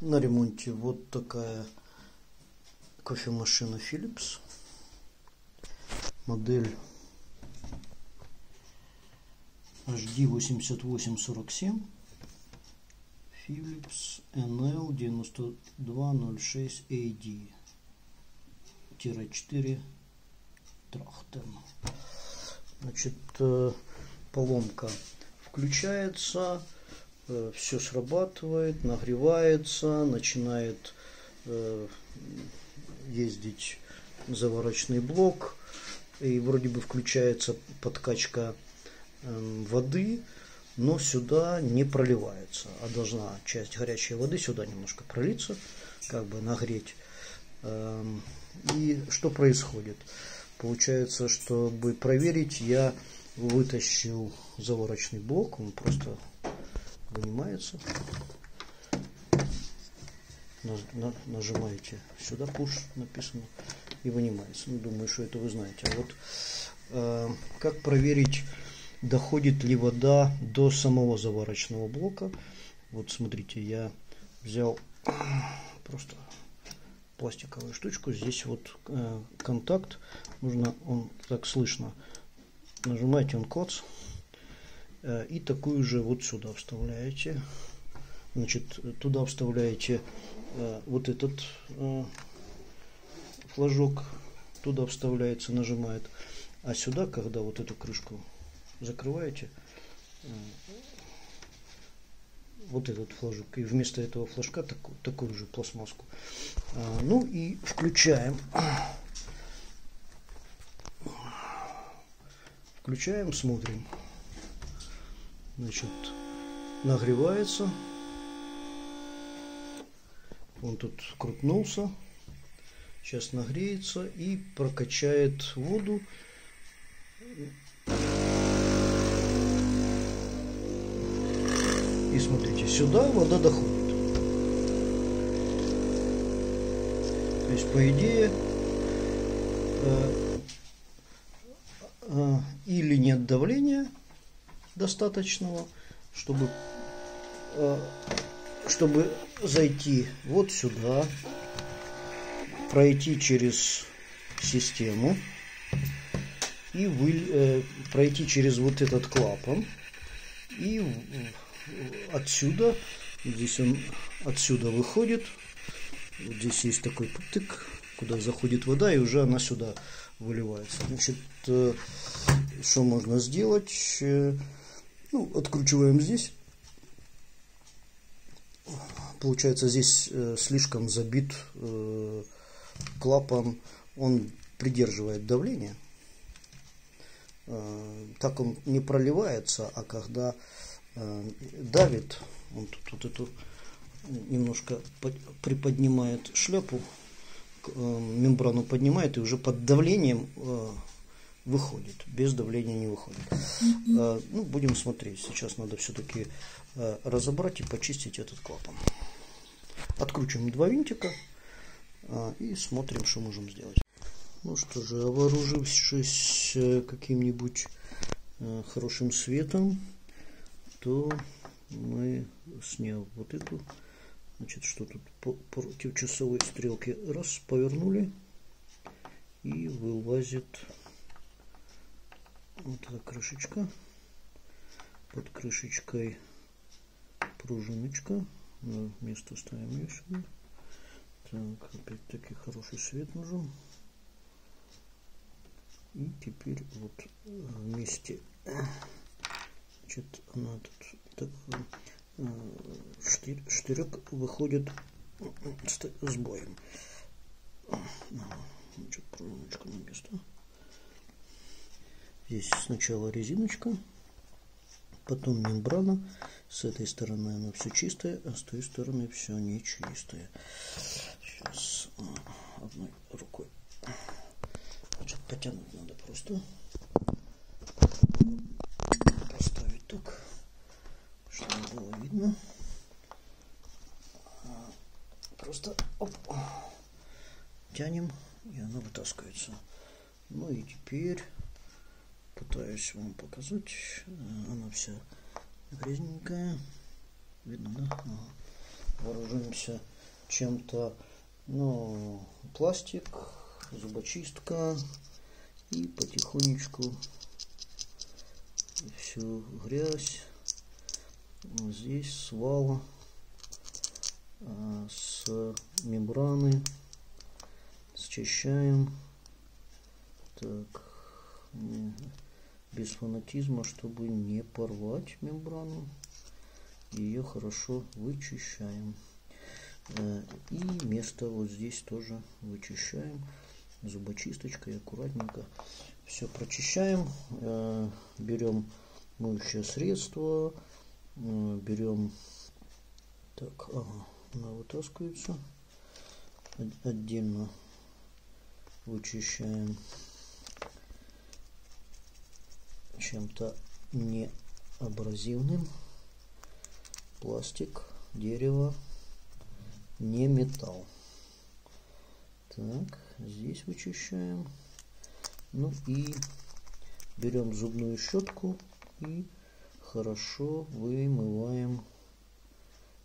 на ремонте вот такая кофемашина Philips. Модель HD8847 Philips NL9206AD 4 Трахтен. Значит, э, поломка включается, все срабатывает, нагревается, начинает э, ездить заварочный блок, и вроде бы включается подкачка эм, воды, но сюда не проливается, а должна часть горячей воды сюда немножко пролиться, как бы нагреть. Эм, и что происходит? Получается, чтобы проверить, я вытащил заварочный блок, он просто вынимается. Нажимаете сюда, push написано, и вынимается. Ну, думаю, что это вы знаете. А вот э, как проверить, доходит ли вода до самого заварочного блока. Вот смотрите, я взял просто пластиковую штучку. Здесь вот э, контакт. Нужно, он так слышно. Нажимаете он клац. Э, и такую же вот сюда вставляете. Значит, туда вставляете э, вот этот э, флажок. Туда вставляется, нажимает. А сюда, когда вот эту крышку закрываете, вот этот флажок. И вместо этого флажка такую, такую же пластмасску. Ну и включаем. Включаем, смотрим. Значит, нагревается. Он тут крутнулся. Сейчас нагреется и прокачает воду. И смотрите, сюда вода доходит. То есть, по идее, э, э, или нет давления достаточного, чтобы, э, чтобы зайти вот сюда, пройти через систему и вы, пройти через вот этот клапан и отсюда, здесь он отсюда выходит, вот здесь есть такой тык, куда заходит вода, и уже она сюда выливается. Значит, э, что можно сделать? Э, ну, откручиваем здесь. Получается, здесь э, слишком забит клапан, он придерживает давление. Так он не проливается, а когда Э, давит, он тут вот эту немножко приподнимает шляпу, э, мембрану поднимает и уже под давлением э, выходит. Без давления не выходит. Ну, будем смотреть. Сейчас надо все-таки разобрать и почистить этот клапан. Откручиваем два винтика и смотрим, что можем сделать. Ну что же, вооружившись каким-нибудь хорошим светом, то мы, сняв вот эту, значит, что тут по, против часовой стрелки, раз, повернули, и вылазит вот эта крышечка, под крышечкой пружиночка, на место ставим ее сюда. Так, опять-таки хороший свет нужен. И теперь вот вместе Значит, она тут так, штырь, штырек выходит с, с боем. Значит, проволочка на место. Здесь сначала резиночка, потом мембрана. С этой стороны она все чистая, а с той стороны все нечистое. Сейчас одной рукой. Значит, потянуть надо просто. так, чтобы было видно. Просто оп, тянем, и она вытаскивается. Ну и теперь пытаюсь вам показать. Она вся грязненькая. Видно, да? Ага. вооружимся чем-то, ну, пластик, зубочистка и потихонечку всю грязь здесь свал а, с мембраны счищаем так без фанатизма чтобы не порвать мембрану. Ее хорошо вычищаем. Э, и место вот здесь тоже вычищаем. Зубочисточкой аккуратненько все прочищаем. Э, берем моющее средство э, берем так ага, она вытаскивается. Отдельно вычищаем чем-то неабразивным. Пластик дерево не металл. Так здесь вычищаем. Ну и берем зубную щетку и хорошо вымываем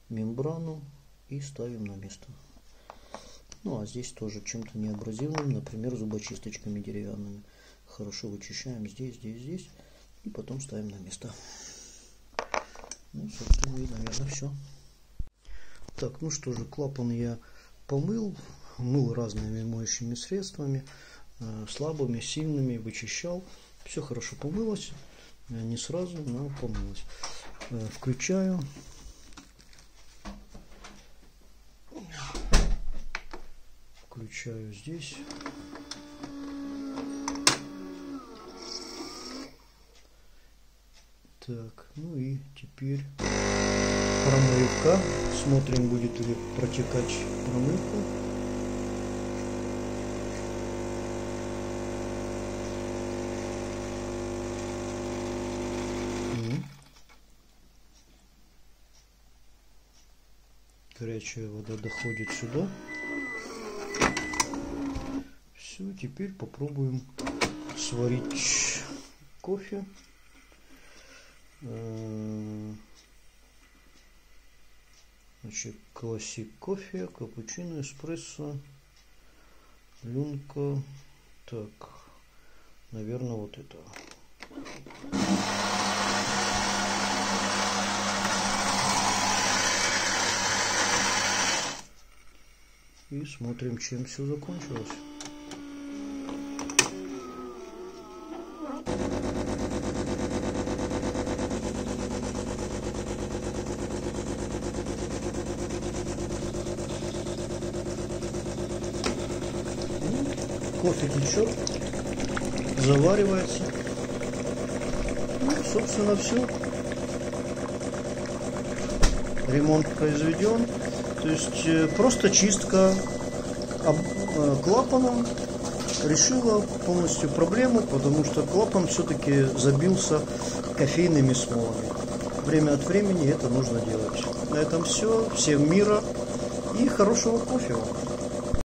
мембрану и ставим на место. Ну а здесь тоже чем-то неабразивным например зубочисточками деревянными. Хорошо вычищаем здесь здесь здесь и потом ставим на место ну собственно и наверное все так ну что же клапан я помыл мыл разными моющими средствами, э, слабыми, сильными, вычищал. Все хорошо помылось, э, не сразу, но помылось. Э, включаю. Включаю здесь. Так, ну и теперь промывка. Смотрим, будет ли протекать промывка. горячая вода доходит сюда. Все, теперь попробуем сварить кофе. Значит, классик кофе, капучино, эспрессо, люнка. Так, наверное, вот это. И смотрим, чем все закончилось. Кофе течет, заваривается. Ну, собственно, все. Ремонт произведен. То есть э, просто чистка э, клапана решила полностью проблему, потому что клапан все-таки забился кофейными смолами. Время от времени это нужно делать. На этом все. Всем мира и хорошего кофе вам.